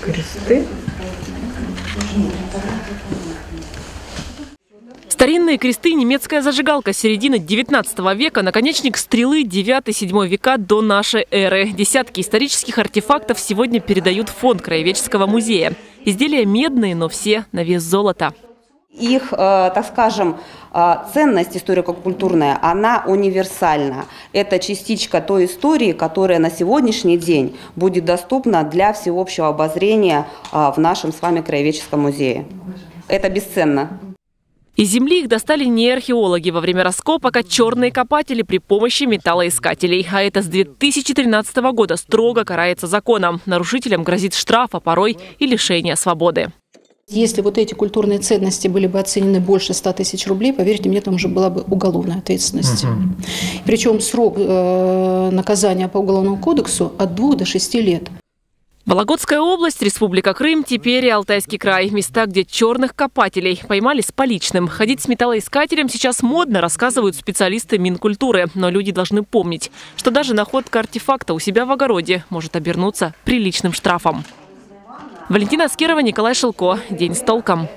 Кресты. Старинные кресты – немецкая зажигалка середины 19 века, наконечник стрелы 9-7 века до нашей эры. Десятки исторических артефактов сегодня передают фонд Краеведческого музея. Изделия медные, но все на вес золота. Их, э, так скажем, э, ценность историко-культурная, она универсальна. Это частичка той истории, которая на сегодняшний день будет доступна для всеобщего обозрения э, в нашем с вами Краеведческом музее. Это бесценно. Из земли их достали не археологи во время раскопок, а черные копатели при помощи металлоискателей. А это с 2013 года строго карается законом. Нарушителям грозит штраф, а порой и лишение свободы. Если вот эти культурные ценности были бы оценены больше 100 тысяч рублей, поверьте мне, там уже была бы уголовная ответственность. Угу. Причем срок э, наказания по уголовному кодексу от 2 до 6 лет. Вологодская область, Республика Крым, теперь и Алтайский край. Места, где черных копателей поймали с поличным. Ходить с металлоискателем сейчас модно, рассказывают специалисты Минкультуры. Но люди должны помнить, что даже находка артефакта у себя в огороде может обернуться приличным штрафом. Валентина Аскерова, Николай Шелко. День с толком.